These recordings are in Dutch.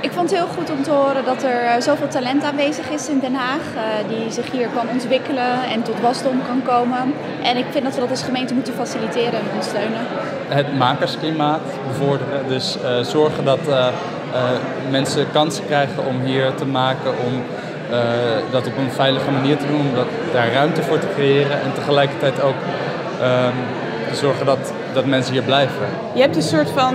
Ik vond het heel goed om te horen dat er eh, zoveel talent aanwezig is in Den Haag. Uh, die zich hier kan ontwikkelen en tot wasdom kan komen. En ik vind dat we dat als gemeente moeten faciliteren en ondersteunen. Het makersklimaat bevorderen. Dus uh, zorgen dat mensen kansen krijgen om hier te maken. Om dat op een veilige manier te doen. Om dat, daar ruimte voor te creëren. En tegelijkertijd ook ehm, te zorgen dat, dat mensen hier blijven. Je hebt een soort van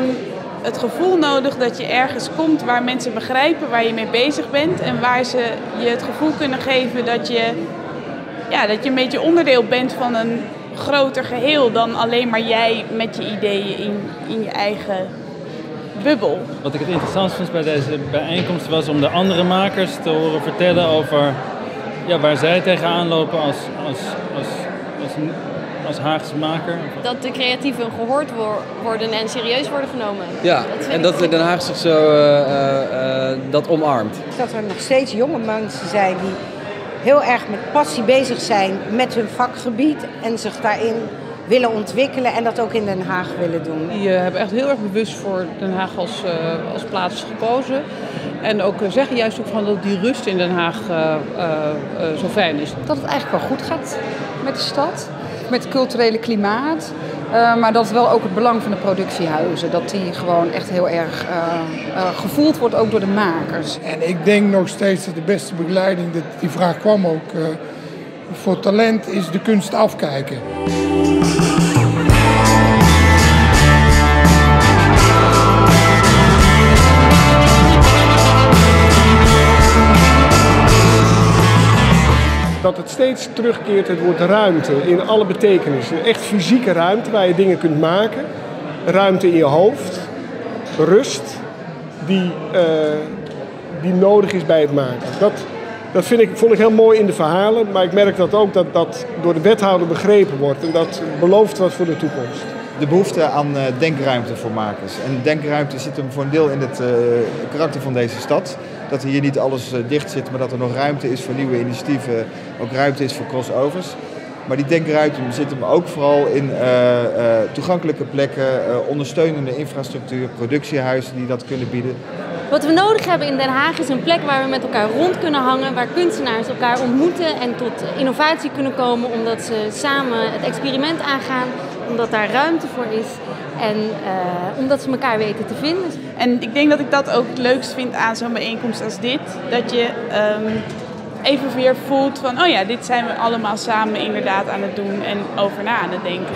het gevoel nodig dat je ergens komt waar mensen begrijpen waar je mee bezig bent en waar ze je het gevoel kunnen geven dat je, ja, dat je een beetje onderdeel bent van een groter geheel dan alleen maar jij met je ideeën in, in je eigen bubbel. Wat ik het interessant vond bij deze bijeenkomst was om de andere makers te horen vertellen over ja, waar zij tegenaan lopen als, als, als, als als Haagse maker? Dat de creatieven gehoord worden en serieus worden genomen. Ja, en dat Den Haag zich zo uh, uh, dat omarmt. Dat er nog steeds jonge mensen zijn die heel erg met passie bezig zijn met hun vakgebied en zich daarin willen ontwikkelen en dat ook in Den Haag willen doen. Die hebben echt heel erg bewust voor Den Haag als, uh, als plaats gekozen. En ook zeggen juist ook van dat die rust in Den Haag uh, uh, zo fijn is. Dat het eigenlijk wel goed gaat met de stad met het culturele klimaat. Uh, maar dat is wel ook het belang van de productiehuizen. Dat die gewoon echt heel erg uh, uh, gevoeld wordt ook door de makers. En ik denk nog steeds dat de beste begeleiding, die vraag kwam ook, voor talent is de kunst afkijken. Dat het steeds terugkeert het woord ruimte in alle betekenissen. Echt fysieke ruimte waar je dingen kunt maken. Ruimte in je hoofd. Rust die, uh, die nodig is bij het maken. Dat, dat vind ik, vond ik heel mooi in de verhalen. Maar ik merk dat ook dat dat door de wethouder begrepen wordt. En dat belooft wat voor de toekomst. De behoefte aan uh, denkruimte voor makers. En denkruimte zit hem voor een deel in het uh, karakter van deze stad dat hier niet alles eh, dicht zit, maar dat er nog ruimte is voor nieuwe initiatieven, ook ruimte is voor crossovers. Maar die denkruimte zit hem ook vooral in toegankelijke plekken, ondersteunende infrastructuur, productiehuizen die dat kunnen bieden. Wat we nodig hebben in Den Haag is een plek waar we met elkaar rond kunnen hangen, waar kunstenaars elkaar ontmoeten en tot innovatie kunnen komen, omdat ze samen het experiment aangaan, omdat daar ruimte voor is. En uh, omdat ze elkaar weten te vinden. En ik denk dat ik dat ook het leukst vind aan zo'n bijeenkomst als dit. Dat je um, even weer voelt van, oh ja, dit zijn we allemaal samen inderdaad aan het doen en over na aan het denken.